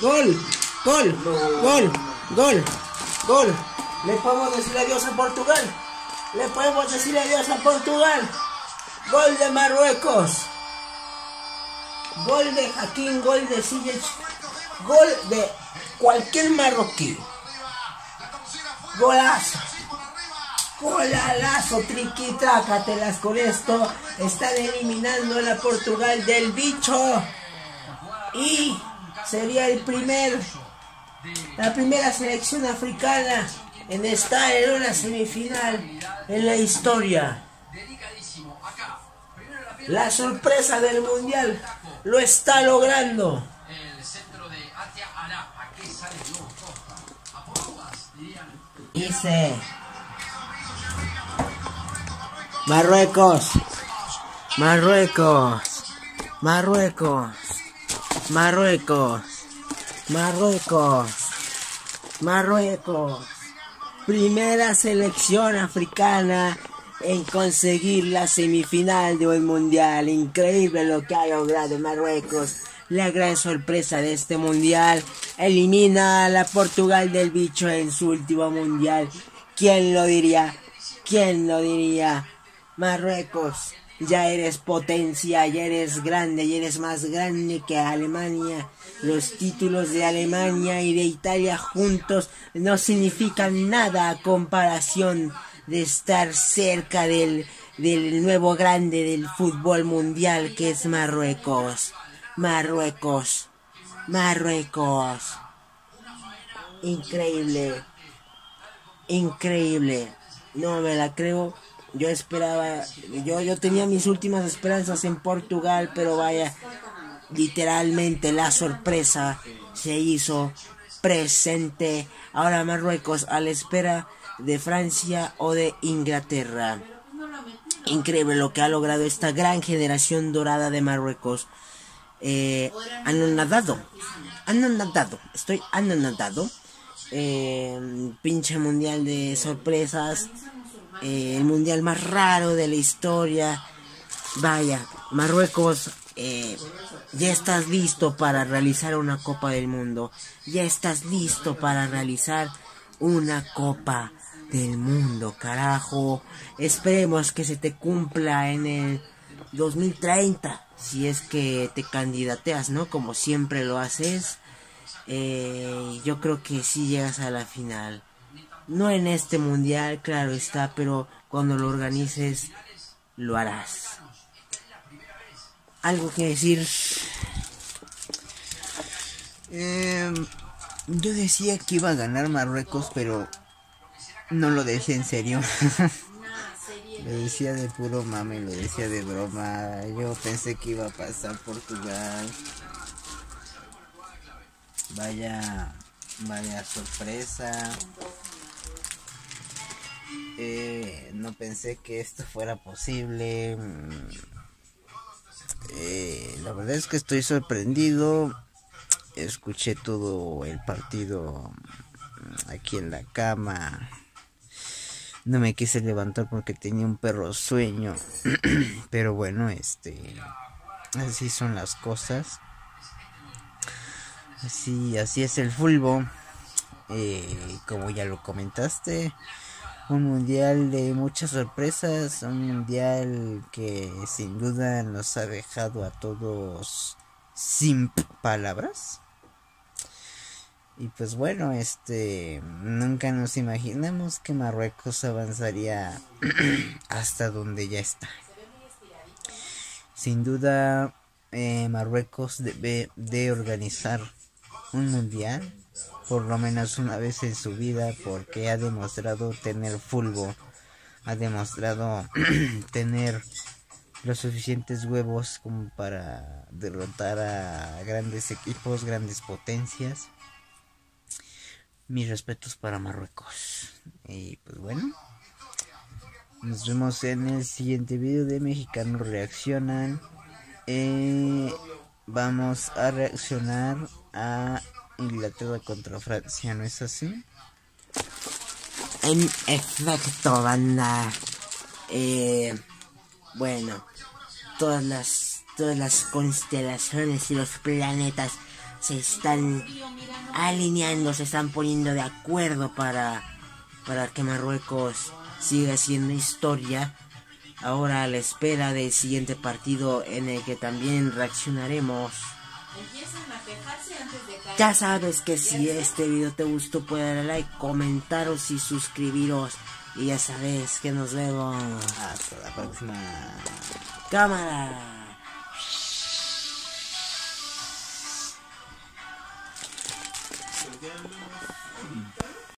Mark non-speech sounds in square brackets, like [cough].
Gol. Gol, gol, gol, gol. Le podemos decir adiós a Portugal. Le podemos decir adiós a Portugal. Gol de Marruecos. Gol de Jaquín, gol de Ziyech. Gol de cualquier marroquí. Golazo. Golalazo, triqui, trácatelas con esto. Están eliminando a Portugal del bicho. Y sería el primer, la primera selección africana en estar en una semifinal en la historia. La sorpresa del mundial lo está logrando. Dice Marruecos, Marruecos, Marruecos, Marruecos, Marruecos, Marruecos. Primera selección africana en conseguir la semifinal de un mundial. Increíble lo que ha logrado Marruecos. La gran sorpresa de este mundial. Elimina a la Portugal del bicho en su último mundial. ¿Quién lo diría? ¿Quién lo diría? Marruecos, ya eres potencia, ya eres grande, ya eres más grande que Alemania. Los títulos de Alemania y de Italia juntos no significan nada a comparación de estar cerca del, del nuevo grande del fútbol mundial que es Marruecos. Marruecos. Marruecos. Increíble. Increíble. No me la creo. Yo esperaba, yo, yo tenía mis últimas esperanzas en Portugal, pero vaya, literalmente la sorpresa se hizo presente. Ahora Marruecos a la espera de Francia o de Inglaterra. Increíble lo que ha logrado esta gran generación dorada de Marruecos. Eh, anonadado, anonadado, estoy anonadado. Eh, pinche mundial de sorpresas. Eh, el mundial más raro de la historia. Vaya, Marruecos, eh, ya estás listo para realizar una Copa del Mundo. Ya estás listo para realizar una Copa del Mundo, carajo. Esperemos que se te cumpla en el 2030. Si es que te candidateas, ¿no? Como siempre lo haces. Eh, yo creo que si llegas a la final. No en este mundial, claro está, pero cuando lo organices, lo harás. ¿Algo que decir? Eh, yo decía que iba a ganar Marruecos, pero no lo decía en serio. [laughs] lo decía de puro mame, lo decía de broma. Yo pensé que iba a pasar Portugal. Vaya, vaya sorpresa. Eh, no pensé que esto fuera posible. Eh, la verdad es que estoy sorprendido. Escuché todo el partido aquí en la cama. No me quise levantar porque tenía un perro sueño. [clears throat] Pero bueno, este. Así son las cosas. Así, así es el fútbol. Eh, como ya lo comentaste, un mundial de muchas sorpresas, un mundial que sin duda nos ha dejado a todos sin palabras. Y pues bueno, este nunca nos imaginamos que Marruecos avanzaría [clears throat] hasta donde ya está. Sin duda, eh, Marruecos debe de organizar un mundial por lo menos una vez en su vida porque ha demostrado tener fútbol, ha demostrado [clears throat] tener los suficientes huevos como para derrotar a grandes equipos, grandes potencias. Mis respetos para Marruecos. Y pues bueno, Nos vemos en el siguiente video de Mexicanos Reaccionan. Eh, vamos a reaccionar a Inglaterra contra Francia, ¿no es así? En efecto, banda. Eh, bueno, todas las, todas las constelaciones y los planetas se están alineando, se están poniendo de acuerdo para, para que Marruecos siga siendo historia. Ahora a la espera del siguiente partido en el que también reaccionaremos. Ya sabes que si este video te gustó puedes darle like, comentaros y suscribiros. Y ya sabes que nos vemos. Hasta la próxima. Cámara. Porque